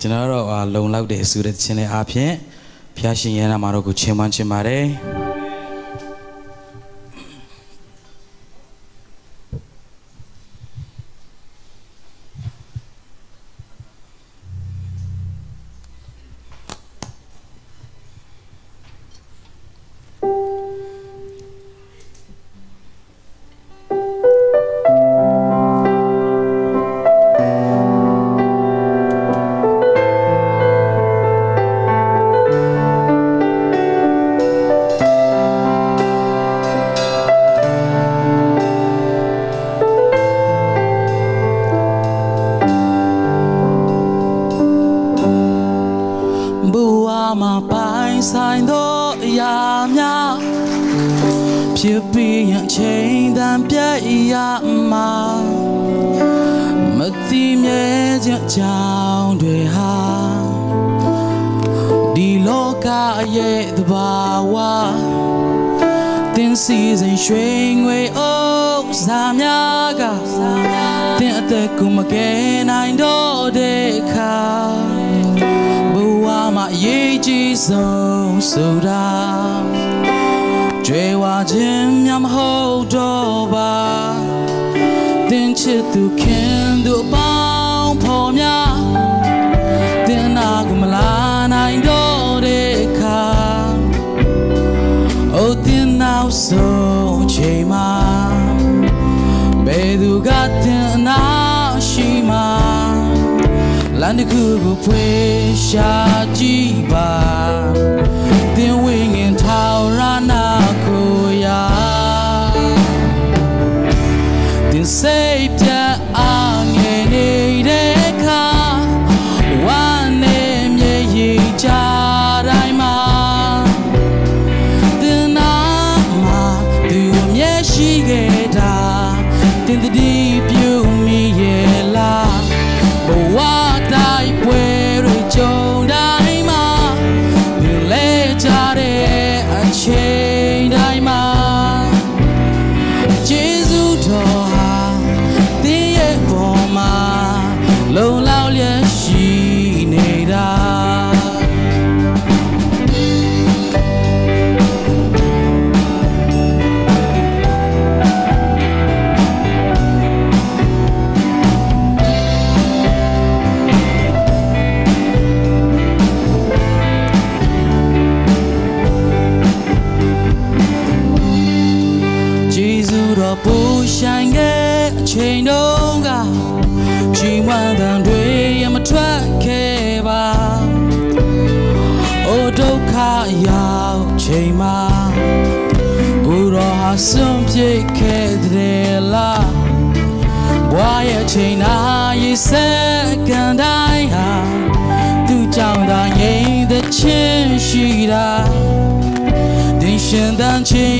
ကျွန်တော်တို့အာလုံလောက်တဲ့အဆူတဲ့ချင်းလေးအားဖြင့်ဖျားရှင်ရဲ့နာမတော်ကိုချီးမွမ်းချင်ပါတယ် ဖြစ်ပြီးရင်အချိန်တန်ပြည့်ရမှာမတိမြဲခြင်းအကြောင်းတွေဟာဒီလောကရဲ့သဘာဝတင်စီစဉ်ရွှေငွေဥစ္စာများကတင်အသက်ကိုမကယ်နိုင်တော့တဲ့အခါဘဝမှာအရေးကြီးဆုံးဆိုတာ ကြွယ်ဝခြင်းများမဟုတ်တော့ပါတင်ချစ်သူခင်သူအပေါင်းဖော်များတင်နာကိုမလာနိုင်တော့တဲ့အခါအိုတင်နောက်ဆုံးချိန်မှာဘယ်သူကတင်အနာရှိမှာလမ်းတစ်ခုကိုဖွင့်ရှာကြည့်ပါသင်ဝိငင်ထောင် ဇူးတော်ပူဆိုင်တဲ့အချိန်တုန်းကချိန်ဝမ်းတန်တွေရမထွက်ခဲ့ပါအိုဒုက္ခရောက်ချိန်မှာကိုယ်တော်ဟာစွန့်ပြစ်ခဲ့တဲ့လားဘွားရဲ့ချိန်နာရေးစက္ကန်တိုင်းဟာသူကြောင့်သာငြိမ်သက်ခြင်းရှိတာဒီရှင်တန်ချင်း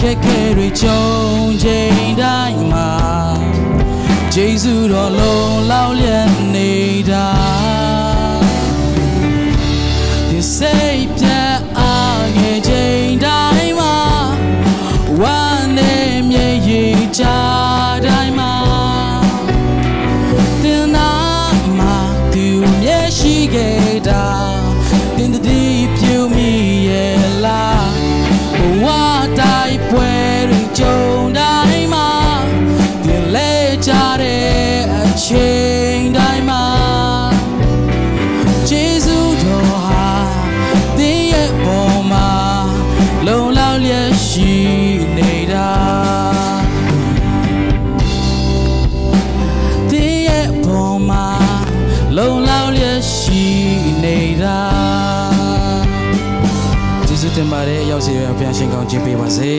ခက်ခဲတွေကြုံချိန်တိုင်းမှာဂျေဇုတော်လုံးလောက်လျက်နေတာဒီစိတ် ရှိနေတာတင်းရဲ့ပေါ်မှာလုံလောက်လျက်ရှိနေတာကျေးဇူးတင်ပါတယ်ရောက်စီရဘုရားရှင်ကောင်းခြင်းပေးပါစေ